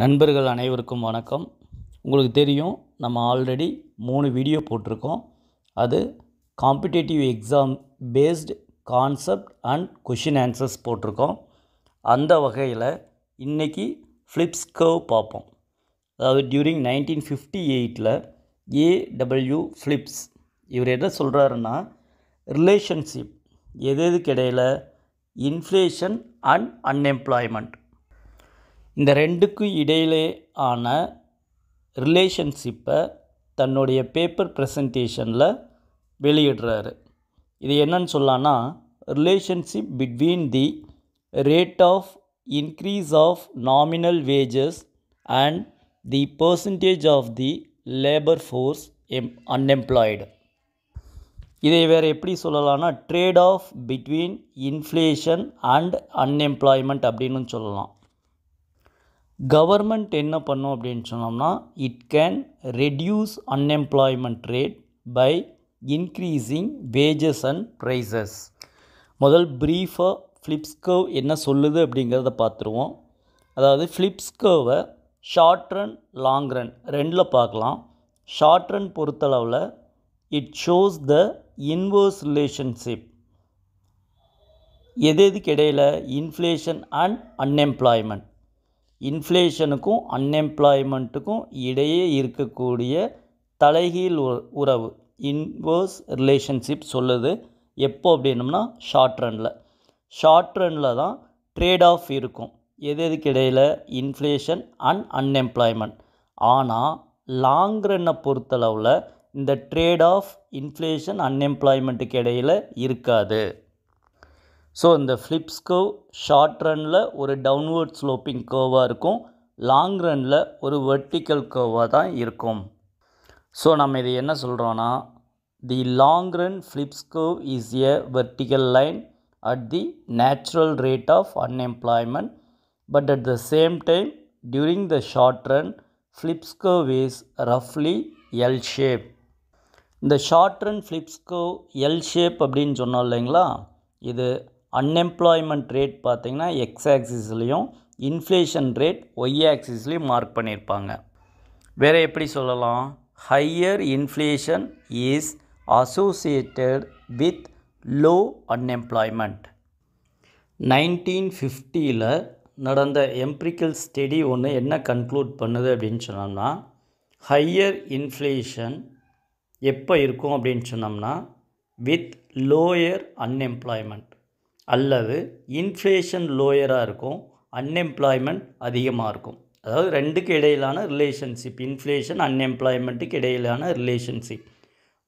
நண்பர்கள் அனைவருக்கும் வணக்கம். உங்களுக்கு தெரியும் நம்ம ஆல்ரெடி மூணு வீடியோ போட்டிருக்கோம். அது competitive exam based concept and question answers போட்டிருக்கோம். அந்த வகையில் இன்றைக்கி ஃப்ளிப்ஸ் கர்வ் பார்ப்போம். அதாவது டியூரிங் நைன்டீன் ஃபிஃப்டி எயிட்டில் ஏடபிள்யூ ஃப்ளிப்ஸ் இவர் என்ன சொல்கிறாருன்னா ரிலேஷன்ஷிப் எது எதுக்கு இடையில்? இன்ஃப்ளேஷன் அண்ட் அன்எம்ப்ளாய்மெண்ட் இந்த ரெண்டுக்கும் இடையிலே ஆன ரிலேஷன்ஷிப்பை தன்னுடைய பேப்பர் ப்ரெசன்டேஷனில் வெளியிடுறாரு. இது என்னன்னு சொல்லலான்னா relationship between the rate of increase of nominal wages and the percentage of the labour force um unemployed இதை வேறு எப்படி சொல்லலாம்னா trade off between inflation and unemployment அப்படின்னு சொல்லலாம். கவர்மெண்ட் என்ன பண்ணும் அப்படின்னு சொன்னோம்னா it can reduce unemployment rate by increasing wages and prices முதல் ப்ரீஃபாக ஃப்ளிப்ஸ்கவ் என்ன சொல்லுது அப்படிங்கிறத பார்த்துருவோம். அதாவது ஃப்ளிப்ஸ்கர்வை ஷார்ட் ரன் லாங் ரன் ரெண்டில் பார்க்கலாம். ஷார்ட் ரன் பொறுத்தளவில் it shows the inverse relationship எது எதுக்கு இடையில்? இன்ஃப்ளேஷன் அண்ட் அன்எம்ப்ளாய்மெண்ட் இன்ஃப்ளேஷனுக்கும் அன்எம்ப்ளாய்மெண்ட்டுக்கும் இடையே இருக்கக்கூடிய தலைகீழ் உ- உறவு இன்வர்ஸ் ரிலேஷன்ஷிப் சொல்லுது. எப்போ அப்படின்னம்னா ஷார்ட் ரனில் ஷார்ட் ரனில் தான் ட்ரேட் ஆஃப் இருக்கும். எது எதுக்கு இடையில்? இன்ஃப்ளேஷன் அண்ட் அன்எம்ப்ளாய்மெண்ட் ஆனால் லாங் ரன்னை பொறுத்தளவில் இந்த ட்ரேட் ஆஃப் இன்ஃப்ளேஷன் அன்எம்ப்ளாய்மெண்ட்டுக்கு இடையில் இருக்காது. ஸோ இந்த ஃப்ளிப்ஸ் கர்வ் ஷார்ட் ரனில் ஒரு டவுன்வர்ட் ஸ்லோப்பிங் கர்வாக இருக்கும். லாங் ரனில் ஒரு வெர்டிக்கல் கர்வாக தான் இருக்கும். ஸோ நம்ம இது என்ன சொல்கிறோன்னா the long run Phillips curve is a vertical line at the natural rate of unemployment but at the same time during the short run Phillips curve is ரஃப்லி L shape இந்த short run Phillips curve L shape அப்படின்னு சொன்னோம் இல்லைங்களா? இது unemployment rate பார்த்திங்கன்னா X ஆக்சிஸ்லேயும் inflation rate Y ஆக்சிஸ்லேயும் mark பண்ணியிருப்பாங்க. வேறு எப்படி சொல்லலாம்? Higher inflation is associated with low unemployment nineteen ஃபிஃப்டியில் நடந்த எம்பிரிக்கல் ஸ்டடி ஒன்று என்ன கன்க்ளூட் பண்ணுது அப்படின்னு சொன்னோம்னா ஹையர் இன்ஃப்ளேஷன் எப்போ இருக்கும் அப்படின்னு சொன்னோம்னா வித் லோயர் அன்எம்ப்ளாய்மெண்ட் அல்லது இன்ஃப்ளேஷன் லோயராக இருக்கும் அன்எம்ப்ளாய்மெண்ட் அதிகமாக இருக்கும். அதாவது ரெண்டுக்கு இடையிலான ரிலேஷன்ஷிப் இன்ஃப்ளேஷன் அன்எம்ப்ளாய்மெண்ட்டுக்கு இடையிலான ரிலேஷன்ஷிப்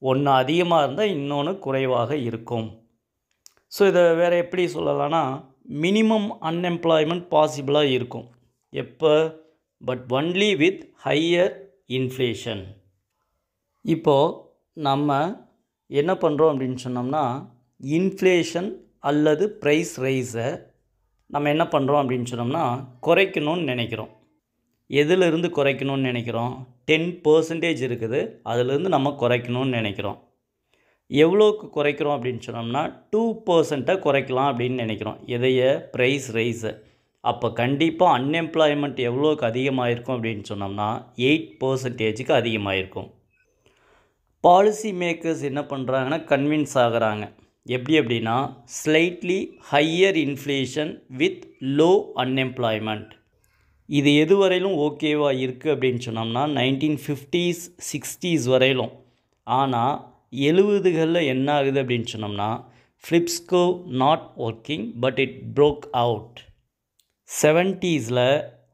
ஒன்று அதிகமாக இருந்தால் இன்னொன்று குறைவாக இருக்கும். ஸோ இதை வேறு எப்படி சொல்லலாம்னா மினிமம் அன்எம்ப்ளாய்மெண்ட் பாசிபிளாக இருக்கும். எப்போ? But only with higher inflation இப்போது நம்ம என்ன பண்ணுறோம் அப்படின்னு சொன்னோம்னா இன்ஃப்ளேஷன் அல்லது ப்ரைஸ் ரைஸை நம்ம என்ன பண்ணுறோம் அப்படின்னு சொன்னோம்னா குறைக்கணும்னு நினைக்கிறோம். எதிலிருந்து குறைக்கணும்னு நினைக்கிறோம்? டென் பர்சன்டேஜ் இருக்குது. அதிலிருந்து நம்ம குறைக்கணும்னு நினைக்கிறோம். எவ்வளோக்கு குறைக்கிறோம் அப்படின்னு சொன்னோம்னா டூ பர்சண்ட்டை குறைக்கலாம் அப்படின்னு நினைக்கிறோம். எதைய? ப்ரைஸ் ரைஸை அப்போ கண்டிப்பாக அன்எம்ப்ளாய்மெண்ட் எவ்வளோக்கு அதிகமாகிருக்கும் அப்படின்னு சொன்னோம்னா எயிட் பர்சன்டேஜுக்கு அதிகமாகிருக்கும் பாலிசி மேக்கர்ஸ் என்ன பண்ணுறாங்கன்னா கன்வின்ஸ் ஆகுறாங்க. எப்படி அப்படின்னா slightly higher inflation with low unemployment இது எது வரையிலும் ஓகேவாக இருக்குது அப்படின்னு சொன்னோம்னா நைன்டீன் ஃபிஃப்டிஸ் சிக்ஸ்டீஸ் வரையிலும். ஆனால் எழுபதுகளில் என்ன ஆகுது அப்படின்னு சொன்னோம்னா Phillips curve not working but it broke out செவன்ட்டீஸில்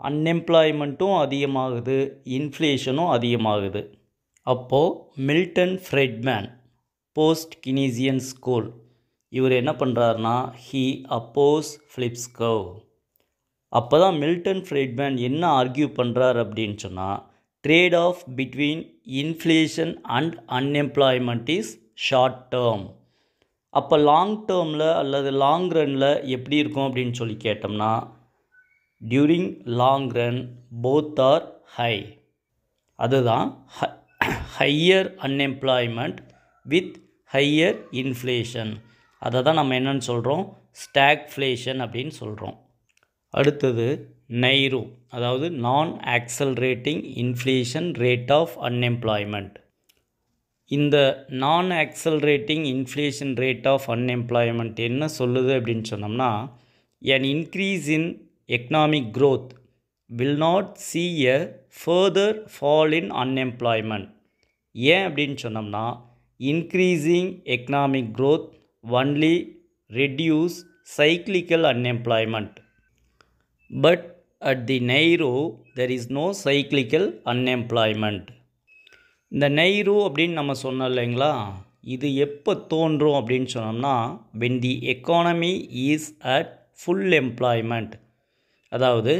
அன்எம்ப்ளாய்மெண்ட்டும் அதிகமாகுது இன்ஃப்ளேஷனும் அதிகமாகுது. அப்போது Milton Friedman post Keynesian school இவர் என்ன பண்ணுறாருனா ஹீ அப்போஸ் ஃப்ளிப்ஸ்கோ அப்போ தான் மில்டன் ஃப்ரெட்மேன் என்ன ஆர்கியூ பண்ணுறார் அப்படின்னு சொன்னால் trade off between inflation and unemployment is short term அப்போ லாங் டேர்மில் அல்லது லாங் ரனில் எப்படி இருக்கும் அப்படின்னு சொல்லி கேட்டோம்னா during long run both are high அதுதான் higher unemployment with higher inflation அதை தான் நம்ம என்னன்னு சொல்கிறோம் ஸ்டாக்ஃப்ளேஷன் அப்படின்னு சொல்கிறோம் அடுத்தது நைரு அதாவது non accelerating inflation rate of unemployment இந்த non accelerating inflation rate of unemployment என்ன சொல்லுது அப்படின்னு சொன்னோம்னா an increase in economic growth will not see a further fall in unemployment. ஏன் அப்படின்னு சொன்னோம்னா increasing economic growth only reduce cyclical unemployment but at the NAIRU there is no cyclical unemployment இந்த நைரு அப்படின்னு நம்ம சொன்னோம் இல்லைங்களா இது எப்போ தோன்றும் அப்படின்னு சொன்னோம்னா when the economy is at full employment அதாவது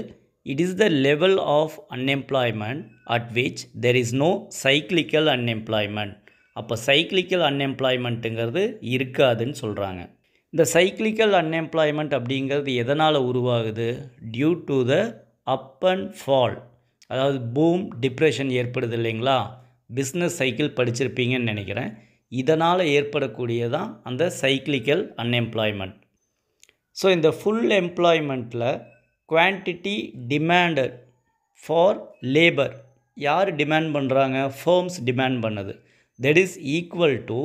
it is the level of unemployment at which there is no cyclical unemployment அப்போ சைக்ளிக்கல் அன்எம்ப்ளாய்மெண்ட்டுங்கிறது இருக்காதுன்னு சொல்கிறாங்க இந்த சைக்ளிக்கல் அன்எம்ப்ளாய்மெண்ட் அப்படிங்கிறது எதனால் உருவாகுது? Due to the up and fall அதாவது பூம் டிப்ரெஷன் ஏற்படுது இல்லைங்களா? பிஸ்னஸ் சைக்கிள் படிச்சிருப்பீங்கன்னு நினைக்கிறேன். இதனால் ஏற்படக்கூடியதான் அந்த சைக்ளிக்கல் அன்எம்ப்ளாய்மெண்ட் ஸோ இந்த ஃபுல் எம்ப்ளாய்மெண்ட்டில் குவான்டிட்டி டிமாண்டட் ஃபார் லேபர் யார் டிமாண்ட் பண்ணுறாங்க ஃபேர்ம்ஸ் டிமாண்ட் பண்ணுது. That is equal to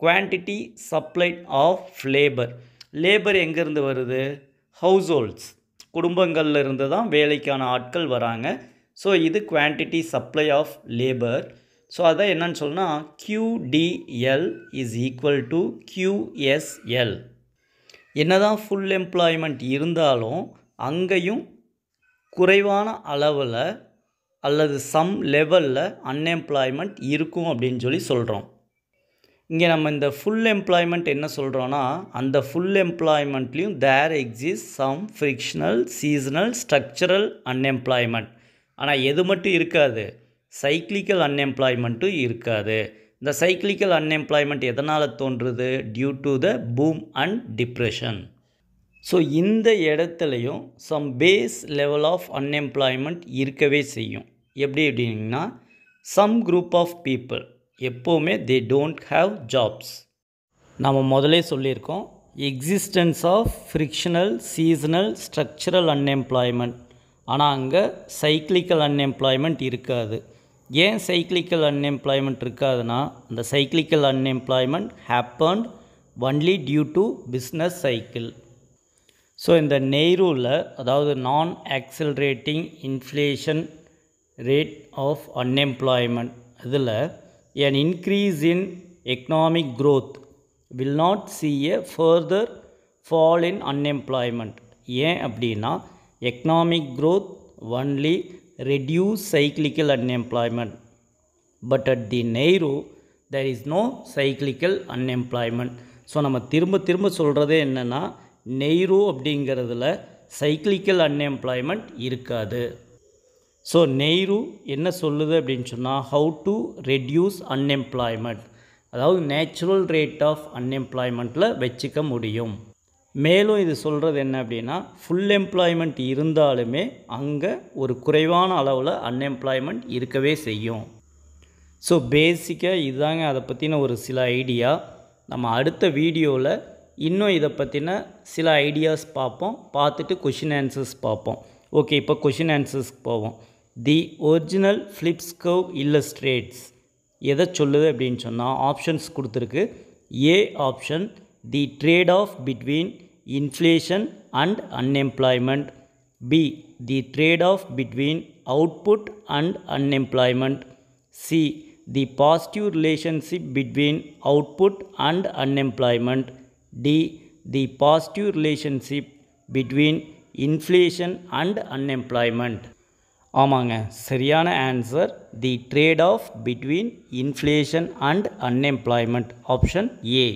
quantity supplied of labour labour எங்கேருந்து வருது? ஹவுஸ் ஹோல்ட்ஸ் குடும்பங்களில் இருந்து தான் வேலைக்கான ஆட்கள் வராங்க. ஸோ இது quantity supply of labour so அதை என்னன்னு சொன்னால் QDL is equal to QSL என்னதான் ஃபுல் எம்ப்ளாய்மெண்ட் இருந்தாலும் அங்கேயும் குறைவான அளவில் அல்லது சம் லெவலில் அன்எம்ப்ளாய்மெண்ட் இருக்கும் அப்படின்னு சொல்லி சொல்கிறோம் இங்கே நம்ம இந்த ஃபுல் எம்ப்ளாய்மெண்ட் என்ன சொல்கிறோன்னா அந்த full எம்ப்ளாய்மெண்ட்லேயும் there exist some frictional seasonal structural unemployment ஆனால் எது மட்டும் இருக்காது. சைக்ளிக்கல் அன்எம்ப்ளாய்மெண்ட்டும் இருக்காது. இந்த சைக்ளிக்கல் அன்எம்ப்ளாய்மெண்ட் எதனால் தோன்றுது? Due to the boom and depression so இந்த இடத்துலையும் some base level of unemployment இருக்கவே செய்யும். எப்படி அப்படின்னா சம் குரூப் ஆஃப் பீப்புள் எப்போவுமே தே டோன்ட் ஹாவ் ஜாப்ஸ் நம்ம முதலே சொல்லியிருக்கோம் existence of frictional seasonal structural unemployment ஆனால் அங்கே சைக்கிளிக்கல் அன்எம்ப்ளாய்மெண்ட் இருக்காது. ஏன் சைக்கிளிக்கல் அன்எம்ப்ளாய்மெண்ட் இருக்காதுன்னா அந்த cyclical unemployment happened only due to business cycle so இந்த நெய்ரூவில் அதாவது non accelerating inflation rate of unemployment அதில் an increase in economic growth will not see a further fall in unemployment ஏன் அப்படின்னா economic growth only reduce cyclical unemployment but at the NAIRU there is no cyclical unemployment so நம்ம திரும்ப திரும்ப சொல்கிறது என்னென்னா NAIRU அப்படிங்கிறதுல cyclical unemployment இருக்காது so NAIRU என்ன சொல்லுது அப்படின்னு சொன்னால் ஹவு டு ரெடியூஸ் அன்எம்ப்ளாய்மெண்ட் அதாவது நேச்சுரல் ரேட் ஆஃப் அன்எம்ப்ளாய்மெண்ட்டில் வச்சுக்க முடியும். மேலும் இது சொல்கிறது என்ன அப்படின்னா ஃபுல் எம்ப்ளாய்மெண்ட் இருந்தாலுமே அங்கே ஒரு குறைவான அளவில் அன்எம்ப்ளாய்மெண்ட் இருக்கவே செய்யும். ஸோ பேசிக்காக இதுதாங்க அதை பற்றின ஒரு சில ஐடியா நம்ம அடுத்த வீடியோவில் இன்னும் இதை பற்றின சில ஐடியாஸ் பார்ப்போம். பார்த்துட்டு கொஷின் ஆன்சர்ஸ் பார்ப்போம். ஓகே இப்போ கொஷின் ஆன்சர்ஸ்க்கு போவோம். the original Phillips curve illustrates எதை சொல்லுது அப்படின்னு சொன்னால் ஆப்ஷன்ஸ் கொடுத்துருக்கு A option the trade off between inflation and unemployment B the trade off between output and unemployment C the positive relationship between output and unemployment D the positive relationship between inflation and unemployment ஆமாங்க சரியான answer the trade off between inflation and unemployment option A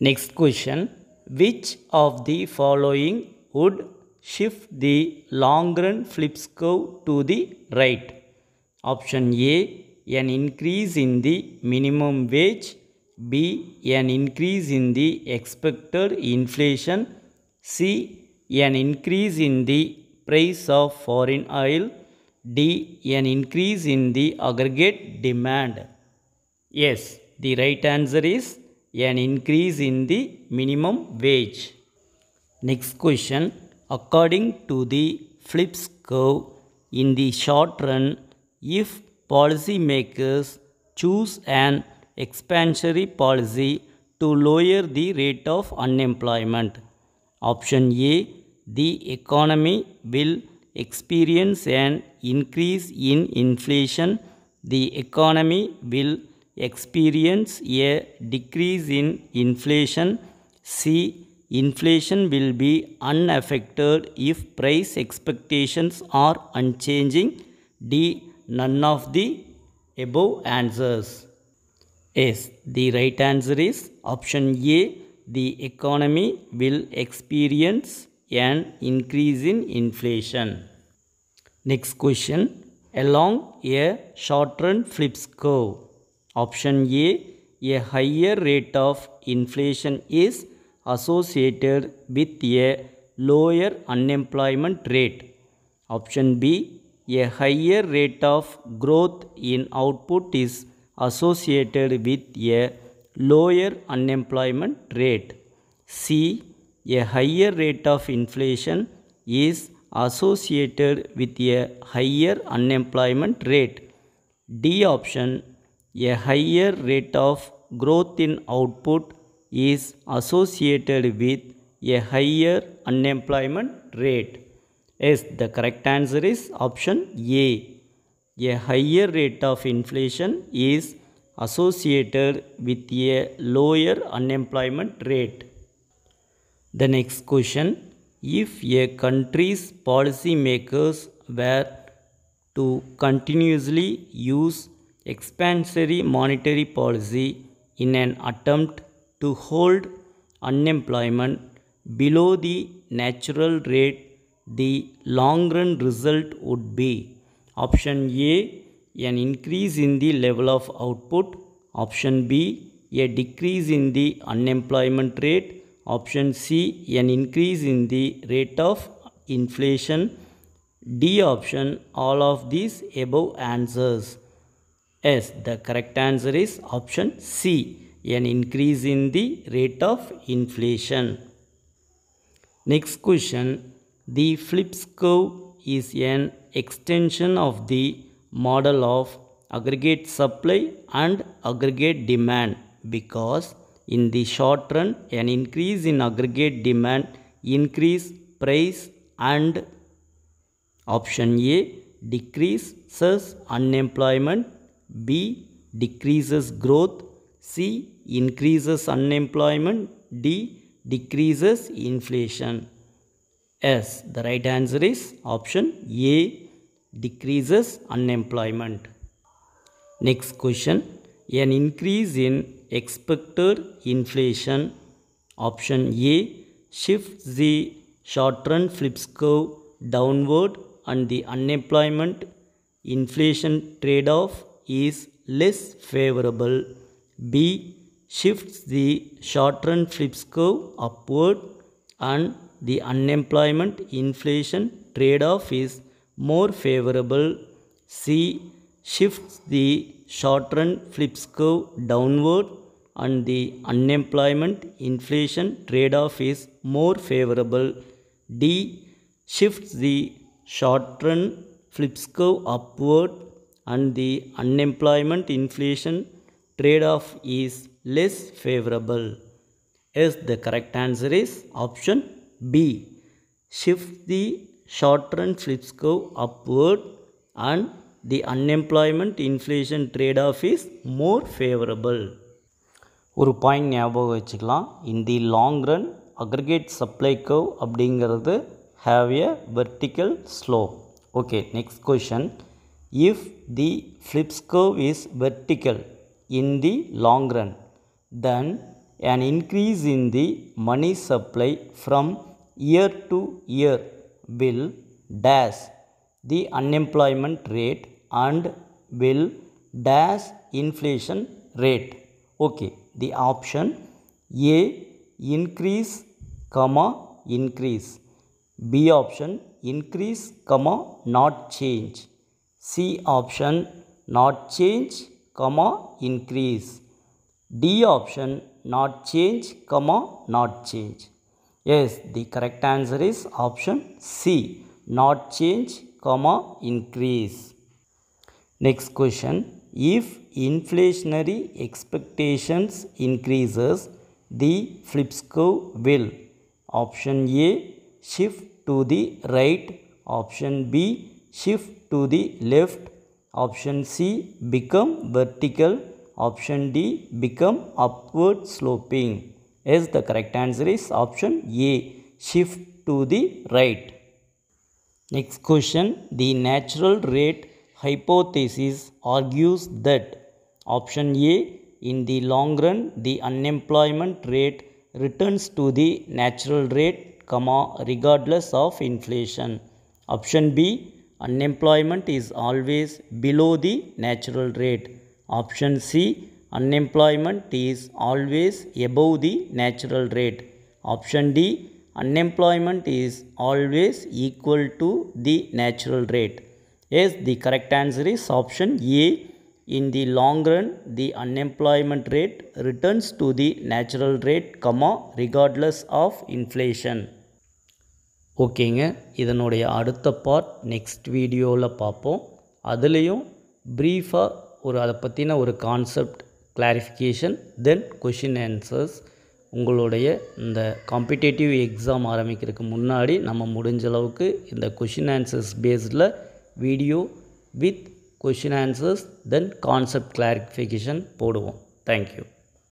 next question which of the following would shift the long run flips curve to the right option a an increase in the minimum wage b an increase in the expected inflation c an increase in the price of foreign oil d an increase in the aggregate demand yes the right answer is an increase in the minimum wage next question according to the Phillips curve in the short run if policymakers choose an expansionary policy to lower the rate of unemployment. Option A the economy will experience an increase in inflation. The economy will experience a decrease in inflation. C. Inflation will be unaffected if price expectations are unchanging. D. None of the above answers. Yes, the right answer is option A. The economy will experience an increase in inflation. Next question. Along a short run Phillips curve. Option A. A higher rate of inflation is associated with a lower unemployment rate. Option B. A higher rate of growth in output is associated with a lower unemployment rate. C. A higher rate of inflation is associated with a higher unemployment rate. D option. A higher rate of growth in output is associated with a higher unemployment rate. Yes, the correct answer is option A. A higher rate of inflation is associated with a lower unemployment rate. The next question. If a country's policymakers were to continuously use expansionary monetary policy in an attempt to hold unemployment below the natural rate, the long run result would be option A an increase in the level of output, option B a decrease in the unemployment rate, option C an increase in the rate of inflation, D option all of these above answers. Yes, the correct answer is option C an increase in the rate of inflation. Next question The Phillips curve is an extension of the model of aggregate supply and aggregate demand because in the short run an increase in aggregate demand increase price and option A decreases unemployment. B decreases growth. C increases unemployment. D decreases inflation. Yes, the right answer is option A decreases unemployment. Next question. An increase in expected inflation. Option A shifts the short run Phillips curve downward and the unemployment inflation trade off is less favorable. B shifts the short run Phillips curve upward and the unemployment inflation trade off is more favorable. C shifts the short run Phillips curve downward and the unemployment inflation trade off is more favorable. D shifts the short run Phillips curve upward and the unemployment inflation trade off is less favorable. Yes, the correct answer is option B. Shift the short run Phillips curve upward and the unemployment inflation trade off is more favorable. ஒரு point ஞாபகம் வச்சுக்கலாம் in the long run aggregate supply curve அப்படிங்கிறது have a vertical slope okay next question if the Phillips curve is vertical in the long run then an increase in the money supply from year to year will dash the unemployment rate and will dash inflation rate okay the option a increase comma increase b option increase comma not change c option not change comma increase d option not change comma not change Yes, the correct answer is option C. Not change, comma, increase. Next question. If inflationary expectations increases, the Phillips curve will. Option A. Shift to the right. Option B. Shift to the left. Option C. Become vertical. Option D. Become upward sloping. Yes, the correct answer is option A. Shift to the right. Next question. The natural rate hypothesis argues that option A. In the long run, the unemployment rate returns to the natural rate, comma, regardless of inflation. Option B. Unemployment is always below the natural rate. Option C. Unemployment is always above the natural rate. Option D. Unemployment is always equal to the natural rate. Yes, the correct answer is option A. In the long run, the unemployment rate returns to the natural rate, comma, regardless of inflation. ஓகேங்க இதனுடைய அடுத்த part next வீடியோவில் பார்ப்போம் அதுலேயும் ப்ரீஃபாக ஒரு அதை பற்றின ஒரு concept clarification then question answers உங்களுடைய இந்த காம்படிட்டிவ் எக்ஸாம் ஆரம்பிக்கிறதுக்கு முன்னாடி நம்ம முடிஞ்ச அளவுக்கு இந்த question answers பேஸ்டில் video with question answers then concept clarification போடுவோம் தேங்க்யூ